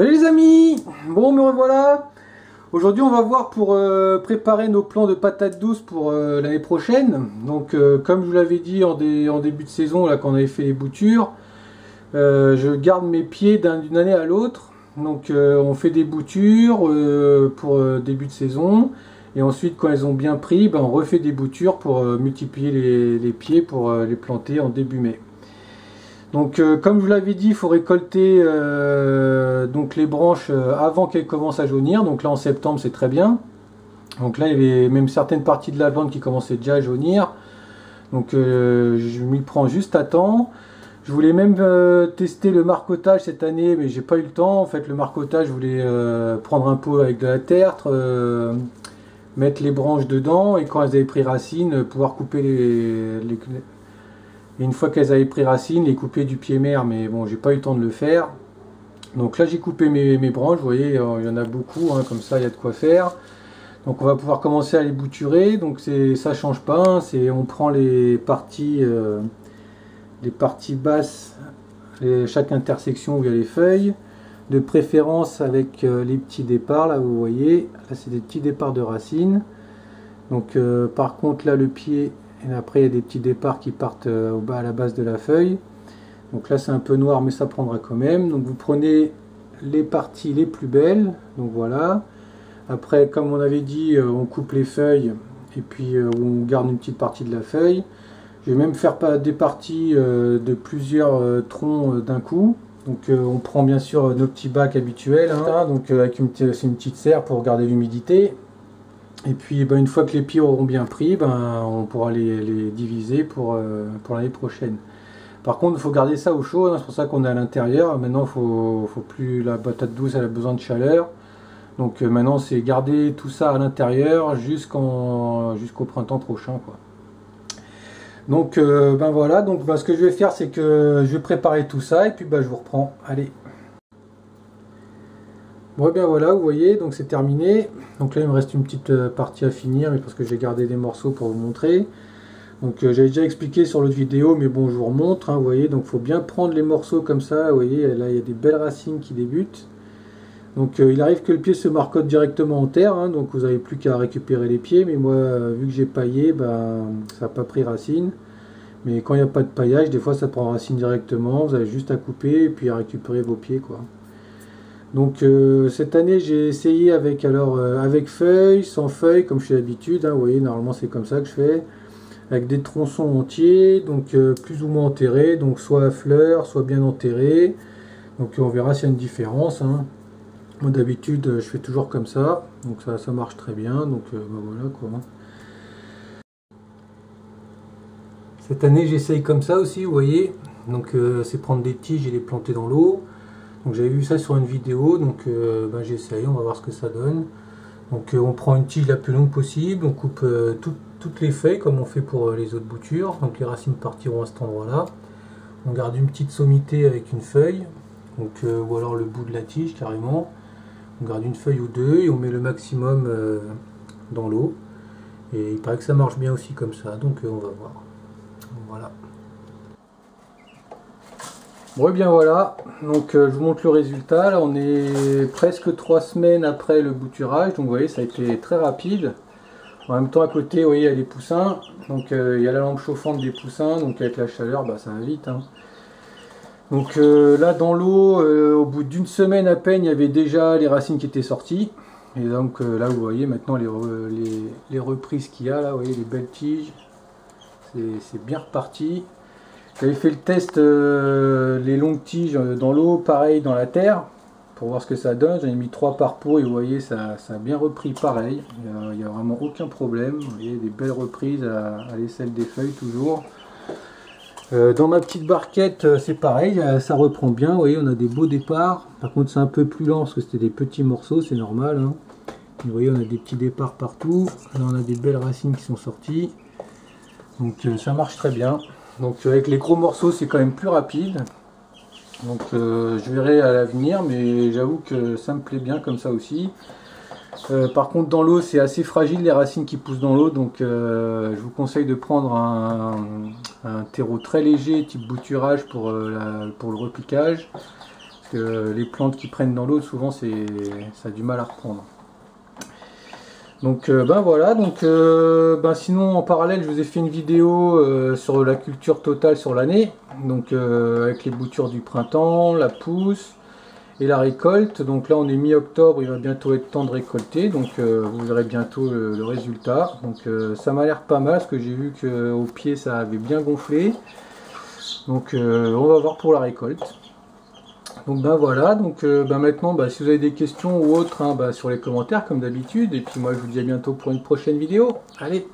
Salut les amis Bon me revoilà Aujourd'hui on va voir pour euh, préparer nos plans de patates douces pour euh, l'année prochaine. Donc euh, comme je vous l'avais dit en, début de saison là quand on avait fait les boutures, je garde mes pieds d'une année à l'autre. Donc on fait des boutures pour début de saison. Et ensuite quand elles ont bien pris, ben, on refait des boutures pour multiplier les pieds pour les planter en début mai. Donc euh, comme je vous l'avais dit, il faut récolter euh, donc les branches euh, avant qu'elles commencent à jaunir. Donc là en septembre c'est très bien. Donc là il y avait même certaines parties de la bande qui commençaient déjà à jaunir. Donc je m'y prends juste à temps. Je voulais même tester le marcotage cette année, mais j'ai pas eu le temps. En fait, le marcotage, je voulais prendre un pot avec de la tertre, mettre les branches dedans, et quand elles avaient pris racine, pouvoir couper les, une fois qu'elles avaient pris racine, les couper du pied mère, mais bon, j'ai pas eu le temps de le faire. Donc là, j'ai coupé mes, branches, vous voyez, euh, il y en a beaucoup, hein, comme ça, il y a de quoi faire. Donc on va pouvoir commencer à les bouturer, donc ça change pas, hein, c'est on prend les parties, euh, les parties basses, chaque intersection où il y a les feuilles, de préférence avec euh, les petits départs, là vous voyez, c'est des petits départs de racines. Donc par contre là le pied et après, il y a des petits départs qui partent euh, au bas à la base de la feuille. Donc là, c'est un peu noir, mais ça prendra quand même. Donc vous prenez les parties les plus belles. Donc voilà. Après, comme on avait dit, euh, on coupe les feuilles et puis euh, on garde une petite partie de la feuille. Je vais même faire des parties de plusieurs troncs d'un coup. Donc on prend bien sûr nos petits bacs habituels, hein. donc avec une, une petite serre pour garder l'humidité. Et puis ben, une fois que les pieds auront bien pris, ben, on pourra les, diviser pour, euh, pour l'année prochaine. Par contre, il faut garder ça au chaud, hein, c'est pour ça qu'on est à l'intérieur. Maintenant, faut, faut plus la patate douce, elle a besoin de chaleur. Donc euh, maintenant, c'est garder tout ça à l'intérieur jusqu'au printemps prochain. Quoi. Donc euh, ben voilà, donc ben, ce que je vais faire, c'est que je vais préparer tout ça et puis ben, je vous reprends. Allez Bien voilà, vous voyez, donc c'est terminé. Donc là, il me reste une petite euh, partie à finir, mais parce que j'ai gardé des morceaux pour vous montrer. Donc euh, j'avais déjà expliqué sur l'autre vidéo, mais bon, je vous remontre, hein, vous voyez. Donc faut bien prendre les morceaux comme ça, vous voyez, là, il y a des belles racines qui débutent. Donc euh, il arrive que le pied se marcote directement en terre, hein, donc vous n'avez plus qu'à récupérer les pieds. Mais moi, vu que j'ai paillé, ben, ça n'a pas pris racine. Mais quand il n'y a pas de paillage, des fois ça prend racine directement. Vous avez juste à couper et puis à récupérer vos pieds, quoi. Donc euh, cette année j'ai essayé avec alors euh, avec feuilles, sans feuilles comme je suis d'habitude, hein, vous voyez normalement c'est comme ça que je fais, avec des tronçons entiers, donc euh, plus ou moins enterrés, donc soit à fleurs, soit bien enterrés, donc on verra s'il y a une différence. Hein. Moi d'habitude je fais toujours comme ça, donc ça, marche très bien, donc bah, voilà quoi. Cette année j'essaye comme ça aussi, vous voyez, donc c'est prendre des tiges et les planter dans l'eau. Donc j'avais vu ça sur une vidéo, donc euh, ben, j'essaye, on va voir ce que ça donne. Donc euh, on prend une tige la plus longue possible, on coupe euh, toutes les feuilles comme on fait pour les autres boutures, donc les racines partiront à cet endroit-là. On garde une petite sommité avec une feuille, donc, ou alors le bout de la tige carrément. On garde une feuille ou deux et on met le maximum dans l'eau. Et il paraît que ça marche bien aussi comme ça, donc on va voir. Voilà. Bon bien voilà, donc euh, je vous montre le résultat, là on est presque trois semaines après le bouturage, donc vous voyez ça a été très rapide. En même temps à côté vous voyez il y a les poussins, donc euh, il y a la lampe chauffante des poussins, donc avec la chaleur bah, ça va vite. Hein. Donc euh, là dans l'eau, au bout d'une semaine à peine, il y avait déjà les racines qui étaient sorties. Et donc là vous voyez maintenant les, les reprises qu'il y a là, vous voyez les belles tiges, c'est bien reparti. J'avais fait le test, euh, les longues tiges euh, dans l'eau, pareil dans la terre, pour voir ce que ça donne. J'en ai mis trois par pot et vous voyez, ça, a bien repris pareil. Il n'y a, vraiment aucun problème. Vous voyez, des belles reprises à, l'aisselle des feuilles toujours. Euh, dans ma petite barquette, c'est pareil, ça reprend bien. Vous voyez, on a des beaux départs. Par contre, c'est un peu plus lent parce que c'était des petits morceaux, c'est normal. Hein. Vous voyez, on a des petits départs partout. Là, on a des belles racines qui sont sorties. Donc, ça marche très bien. Donc avec les gros morceaux c'est quand même plus rapide. Donc euh, je verrai à l'avenir mais j'avoue que ça me plaît bien comme ça aussi. Euh, par contre dans l'eau c'est assez fragile les racines qui poussent dans l'eau donc euh, je vous conseille de prendre un, terreau très léger type bouturage pour, pour le repiquage. que les plantes qui prennent dans l'eau, souvent, ça a du mal à reprendre. Donc ben voilà, donc ben sinon en parallèle je vous ai fait une vidéo sur la culture totale sur l'année, donc avec les boutures du printemps, la pousse, et la récolte. Donc là on est mi-octobre, il va bientôt être temps de récolter, donc euh, vous verrez bientôt le, résultat. Donc euh, ça m'a l'air pas mal, parce que j'ai vu qu'au pied ça avait bien gonflé. Donc euh, on va voir pour la récolte. Donc ben voilà, donc ben maintenant ben, si vous avez des questions ou autres ben, sur les commentaires comme d'habitude, et puis moi je vous dis à bientôt pour une prochaine vidéo. Allez